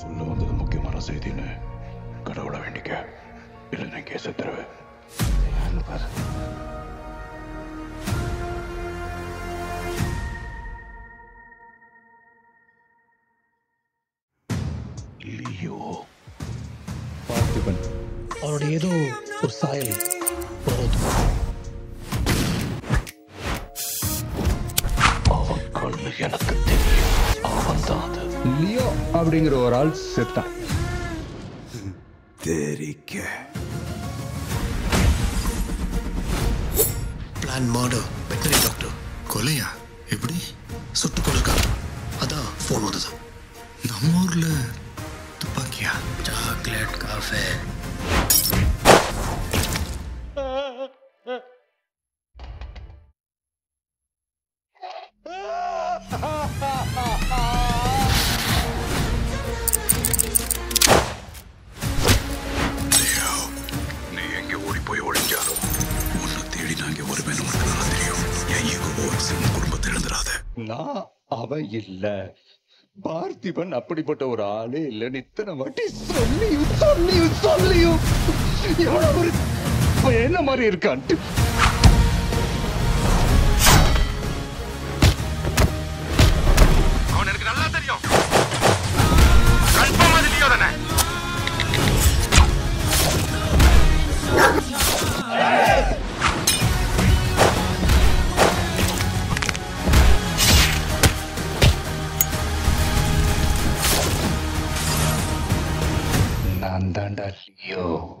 சொல்ல வந்தது முக்கியமான செய்தின்னு கடவுளை வேண்டிக்க இல்லை நான் கேஸ் தருவேன் லியோ பார்த்திபன் அவரோட ஏதோ ஒரு சாயல் போதும் அவன் கண்ணு எனக்கு தெரியும் அவன் தான் அது லியோ அப்படிங்கிற ஒரு ஆள் செத்தான் தெரிக்க. பிளான் மர்டர் வெட்டரி டாக்டர் கொலையா? எப்படி? சுட்டு கொண்டிருக்காங்க அதான் ஃபோன் வந்தது. நம்ம ஊர்ல துப்பாக்கியா? சாக்லேட் காஃபே இங்க வருவேன் உனக்கு நல்லா தெரியும். என் ஈகோ சிம் குடும்பத்தை எழுந்துடாத நான் அவன் இல்ல. பார்த்திபன் அப்படிப்பட்ட ஒரு ஆளே இல்லைன்னு இத்தனை வாட்டி சொல்லியும் சொல்லியும் சொல்லியும். எவ்வளவு என்ன மாதிரி இருக்கான்ட்டு ダンダンダリオ。